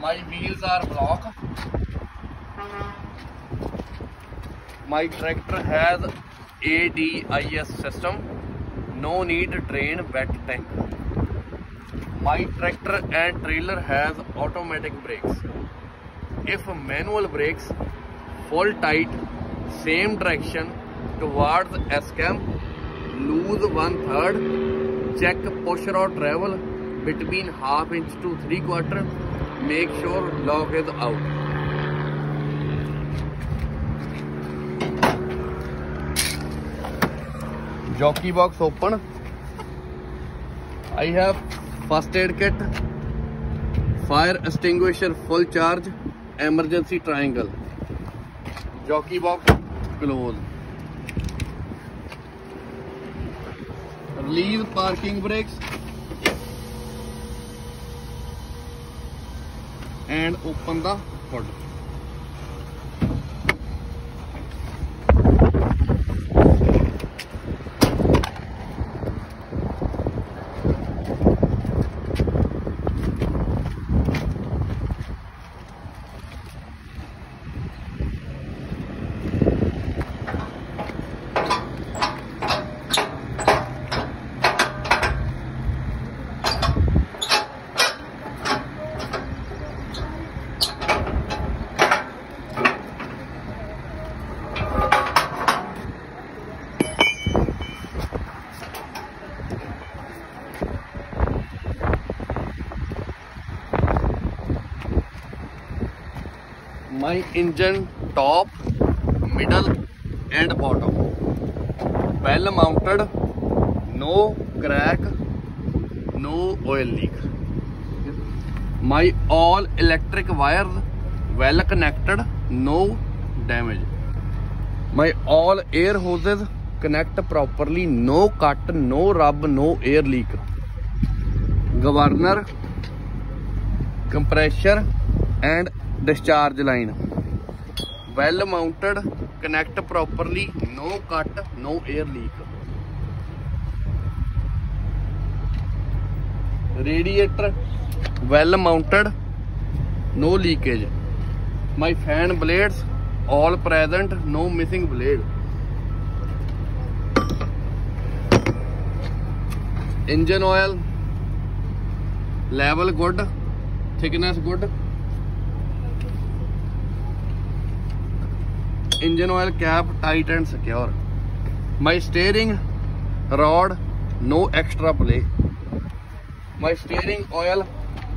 my wheels are block my tractor has ADIS system. No need drain wet tank. My tractor and trailer has automatic brakes. If manual brakes full tight same direction towards S cam lose one third check push or travel between half inch to three quarter make sure lock is out jockey box open I have first aid kit fire extinguisher full charge emergency triangle jockey box close relieve parking brakes and open the hood. My engine top middle and bottom well mounted no crack no oil leak my all electric wires well connected no damage my all air hoses connect properly no cut no rub no air leak governor compressor and discharge line well mounted connect properly no cut no air leak radiator well mounted no leakage my fan blades all present no missing blade engine oil level good thickness good engine oil cap tight and secure my steering rod no extra play my steering oil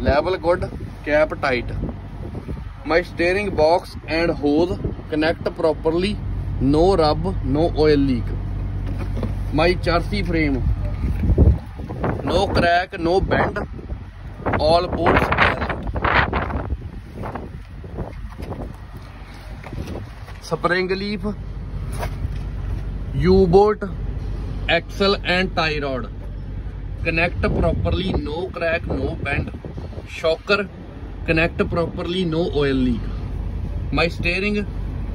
level good cap tight my steering box and hose connect properly no rub no oil leak my chassis frame no crack no bend all bolts spring leaf u-bolt axle and tie rod connect properly no crack no bend shocker connect properly no oil leak my steering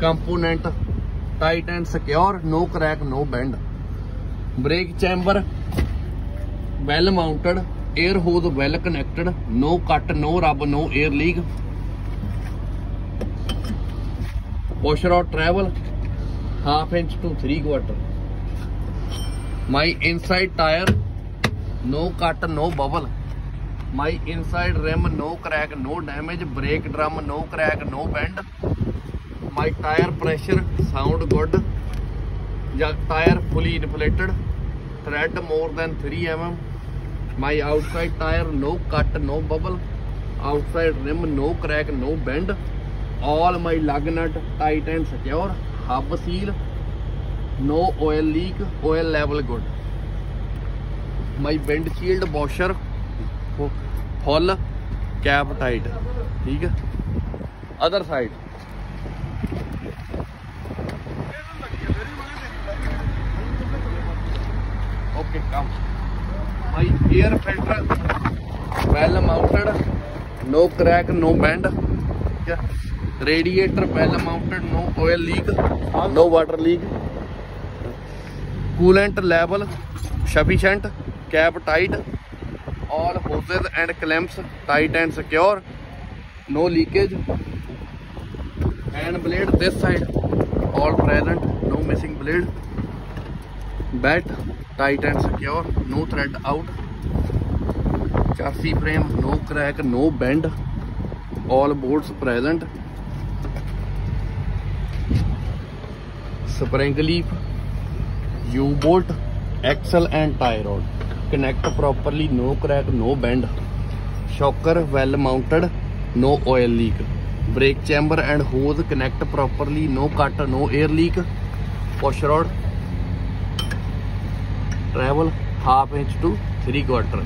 component tight and secure no crack no bend brake chamber well mounted air hose well connected no cut no rub no air leak washer or travel half inch to three quarter my inside tire no cut no bubble my inside rim no crack no damage brake drum no crack no bend my tire pressure sound good tire fully inflated thread more than 3 mm my outside tire no cut no bubble outside rim no crack no bend all my lug nut tight and secure hub seal no oil leak oil level good my windshield washer full cap tight ठीक है other side okay come my air filter well mounted no crack no bend yeah radiator well mounted no oil leak no water leak coolant level sufficient cap tight all hoses and clamps tight and secure no leakage and blade this side all present no missing blade belt tight and secure no thread out chassis frame no crack no bend all bolts present spring leaf u-bolt axle and tie rod connect properly no crack no bend shocker well mounted no oil leak brake chamber and hose connect properly no cut no air leak push rod travel half inch to 3 quarter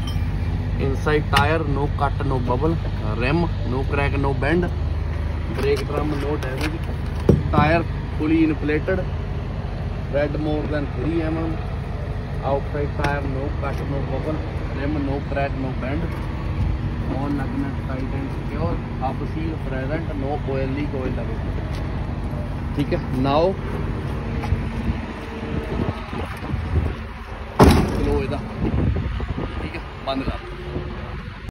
inside tire no cut no bubble rim no crack no bend brake drum no damage tire fully inflated read more than 3 mm outside tire no cut no bubble rim no crack no bend on lug nut tight and secure hub seal present no oil leak oil damage ठीक है now चलो इधर ठीक है बंद कर